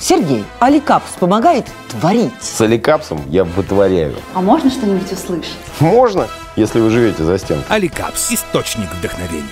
Сергей, Аликапс помогает творить. С аликапсом я вытворяю. А можно что-нибудь услышать? Можно, если вы живете за стенкой. Аликапс. Источник вдохновения.